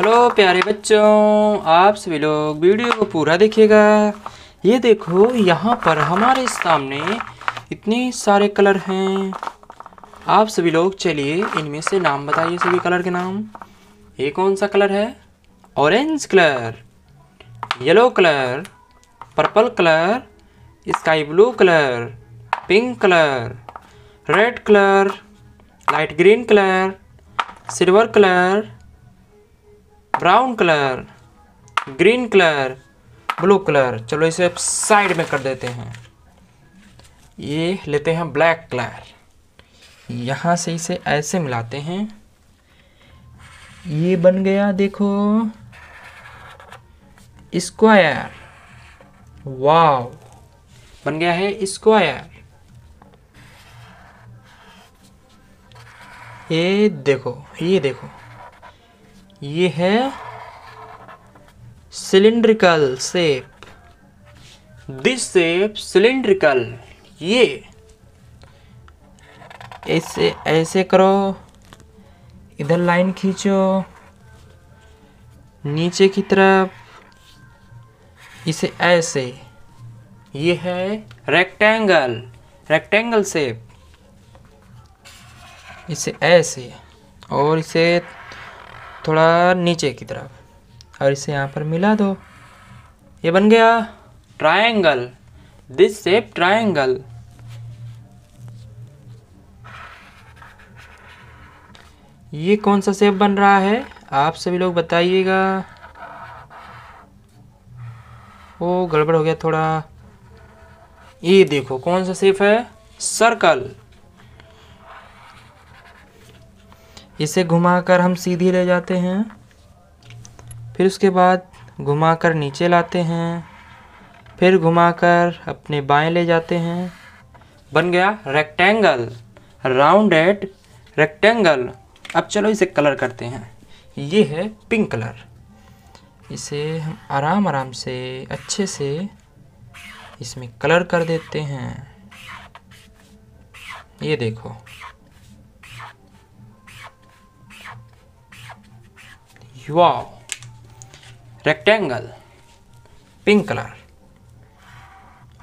Hello प्यारे बच्चों, आप सभी लोग वीडियो को पूरा देखिएगा। ये देखो, यहाँ पर हमारे सामने इतने सारे कलर हैं। आप सभी लोग चलिए, इनमें से नाम बताइए सभी कलर के नाम। ये कौन सा कलर है? Orange colour, yellow colour, purple colour, sky blue colour, pink colour, red colour, light green colour, silver colour brown colour, green colour, blue colour. चलो इसे अब साइड में कर देते हैं। ये लेते हैं ब्लैक कलर। यहाँ से इसे ऐसे मिलाते हैं। ये बन गया, देखो। स्क्वायर। वाव बन गया है स्क्वायर। ये देखो ये देखो। ये है cylindrical shape this shape cylindrical ये। ऐसे ऐसे करो। इधर लाइन खींचो। नीचे की तरफ़। इसे ऐसे। ये है रेक्टेंगल रेक्टेंगल सेप इसे ऐसे। और इसे थोड़ा नीचे की तरफ़। और इसे यहाँ पर मिला दो। ये बन गया ट्रायंगल दिस शेप ट्रायंगल ये कौन सा शेप बन रहा है? आप सभी लोग बताइएगा। ओ, गड़बड़ हो गया थोड़ा। ये देखो, कौन सा शेप है? सर्कल इसे घुमाकर हम सीधी ले जाते हैं। फिर उसके बाद घुमाकर नीचे लाते हैं। फिर घुमाकर अपने बाएँ ले जाते हैं। बन गया रेक्टेंगल राउंडेड रेक्टेंगल अब चलो इसे कलर करते हैं। ये है पिंक कलर इसे हम आराम आराम से, अच्छे से इसमें कलर कर देते हैं। ये देखो। Wow rectangle pink colour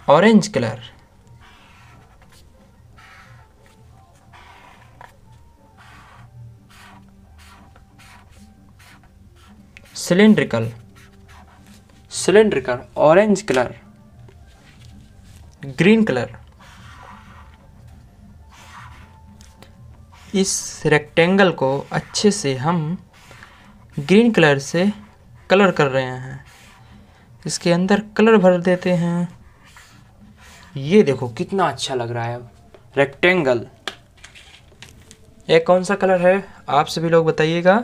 orange colour cylindrical cylindrical orange colour green colour इस रेक्टेंगल को अच्छे से हम ग्रीन कलर से कलर कर रहे हैं। इसके अंदर कलर भर देते हैं। ये देखो कितना अच्छा लग रहा है। रेक्टेंगल। ये कौन सा कलर है? आप सभी लोग बताइएगा।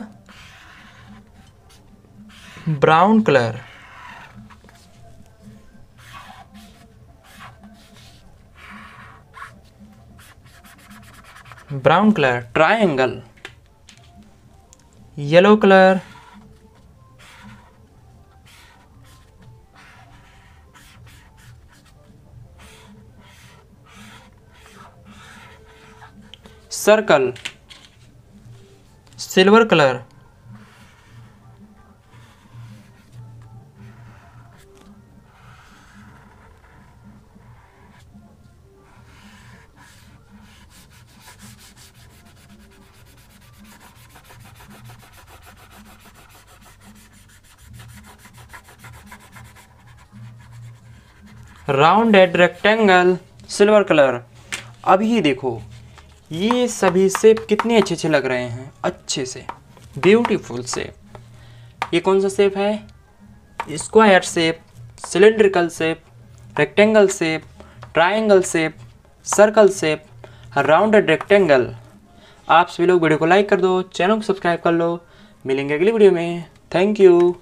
Brown colour. Brown colour. Triangle. Yellow colour circle silver colour rounded rectangle silver colour अब ये देखो, ये सभी सेप कितने अच्छे अच्छे लग रहे हैं, अच्छे से ब्यूटीफुल सेप ये कौन सा सेप है? Square shape cylindrical shape rectangle shape triangle shape circle shape rounded rectangle आप सभी लोग वीडियो को लाइक कर दो चैनल को सब्सक्राइब कर लो. मिलेंगे अगली वीडियो में. Thank you